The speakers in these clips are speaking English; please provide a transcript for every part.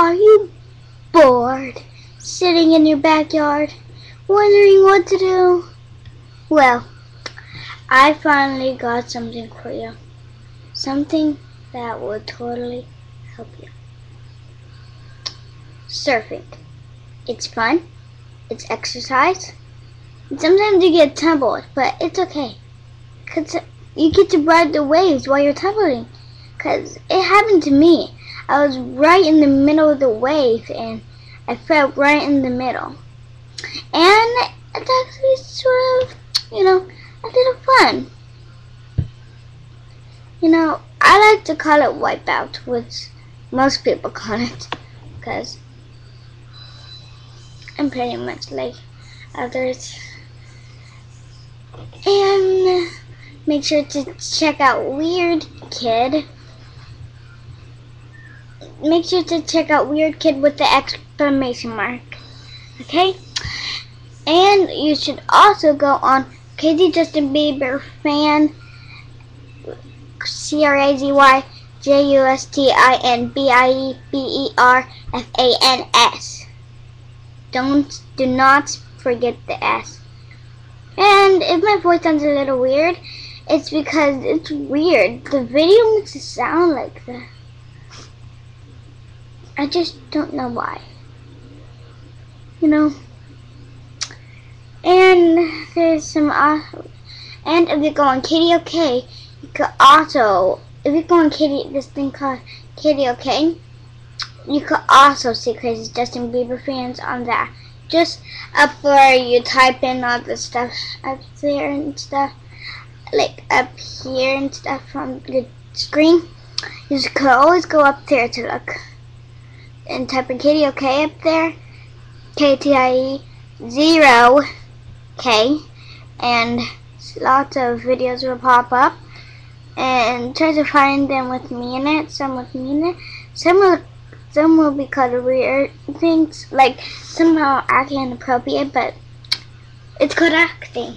Are you bored, sitting in your backyard, wondering what to do? Well, I finally got something for you. Something that will totally help you. Surfing. It's fun. It's exercise. Sometimes you get tumbled, but it's okay. Cause you get to ride the waves while you're tumbling. Cause it happened to me. I was right in the middle of the wave and I fell right in the middle. And it's actually sort of, you know, a little fun. You know, I like to call it wipeout, which most people call it, because I'm pretty much like others. And make sure to check out Weird Kid. Make sure to check out Weird Kid with the exclamation mark. Okay? And you should also go on Crazy Justin Bieber fan C R A Z Y J U S T I N B I E B E R F A N S. Don't do not forget the S. And if my voice sounds a little weird, it's because it's weird. The video makes it sound like that. I just don't know why. You know. And there's some uh, and if you go on Kitty OK, you could also if you go on Kitty this thing called Kitty OK, you could also see crazy Justin Bieber fans on that. Just up where you type in all the stuff up there and stuff, like up here and stuff from the screen. You could always go up there to look and type in Kitty OK up there, K T I E zero K, and lots of videos will pop up. And try to find them with me in it. Some with me in it. Some will some will be of weird things, like somehow acting inappropriate, but it's good acting.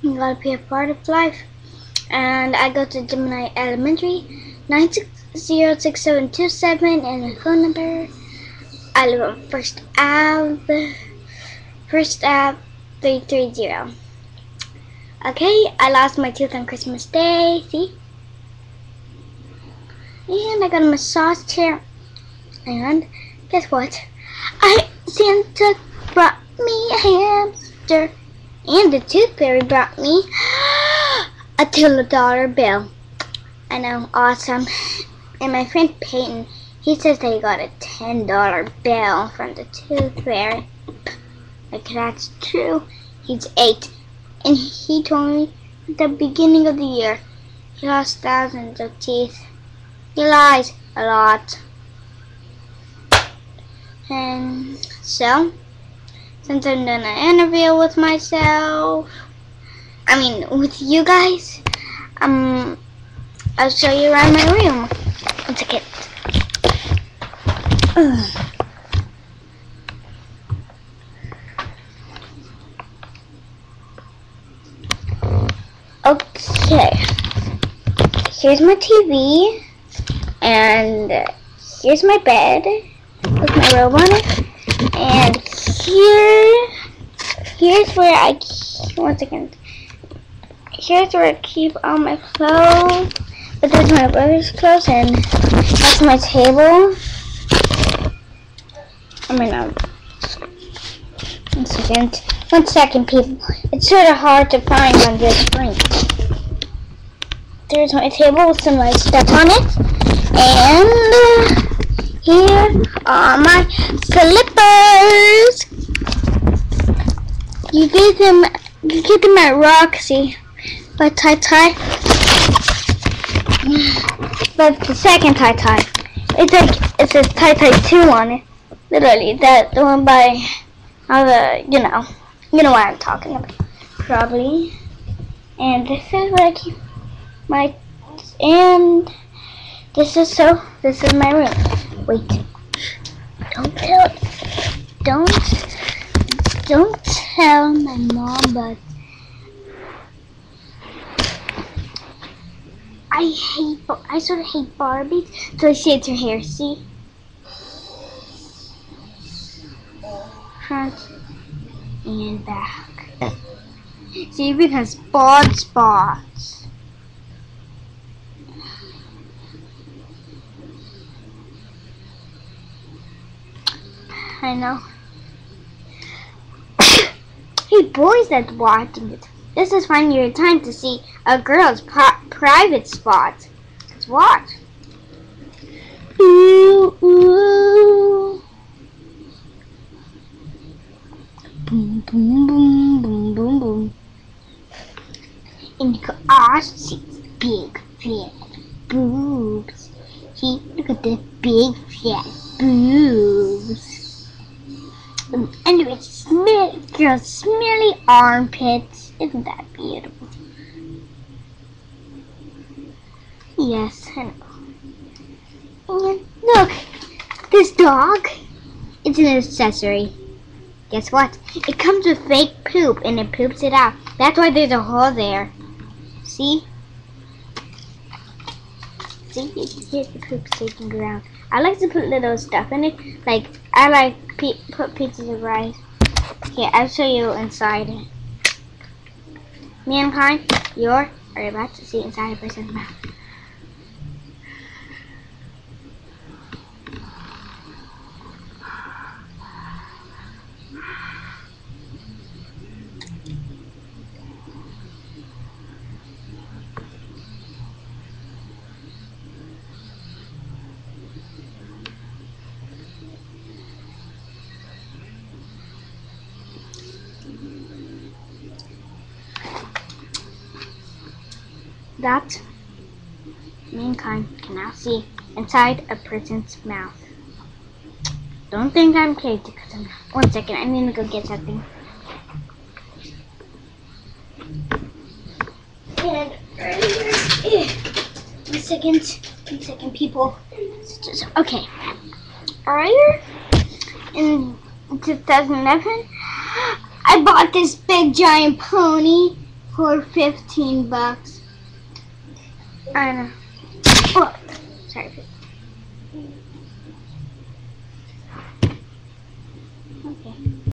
You gotta be a part of life. And I go to Gemini Elementary, 9606727, and my phone number. I live on First Ave, First Ave 330. Okay, I lost my tooth on Christmas Day, see? And I got a massage chair. And guess what? I Santa brought me a hamster. And the tooth fairy brought me a two dollar bill. I know, awesome. And my friend Peyton, he says that he got a ten dollar bill from the tooth fairy. Like that's true. He's eight. And he told me at the beginning of the year he lost thousands of teeth. He lies a lot. And so, since I'm doing an interview with myself, I mean with you guys, um, I'll show you around my room. One second. Okay, here's my TV, and here's my bed with my robe on it, and here, here's where I, one second, here's where I keep all my clothes, but there's my brother's clothes, and that's my table. I mean, um, one second. One second, people. It's sort of hard to find on this screen. There's my table with some my stuff on it. And uh, here are my slippers. You get them, you get them at Roxy by Tai Tai. But the second tie tie. It's like, it says Tai Tai 2 on it. Literally, that the one by, all the, you know. You know what I'm talking about, probably. And this is where I keep my, and this is so, this is my room. Wait, don't tell, don't, don't tell my mom, but I hate, I sort of hate Barbies, so I shades her hair, see? Front and back. Hmm. she even has bald spots. I know. hey boys that's watching it. This is finally your time to see a girl's pri private spot. Let's watch. Ooh, ooh. Boom, boom, boom, boom, boom, boom. And you can also see big fat boobs. See, look at the big fat boobs. Um, anyway, smell, girls, smelly armpits. Isn't that beautiful? Yes, I know. And look, this dog. It's an accessory. Guess what? It comes with fake poop and it poops it out. That's why there's a hole there. See? See, you can the poop sticking around. I like to put little stuff in it. Like, I like put pieces of rice. Okay, I'll show you inside. Mankind, you're are about to see inside a person's mouth. That mankind can now see inside a person's mouth. Don't think I'm crazy because I'm not. One second, I'm gonna go get something. And earlier, one second, one second, people. Okay, earlier in 2011, I bought this big giant pony for 15 bucks. I know. Oh, sorry.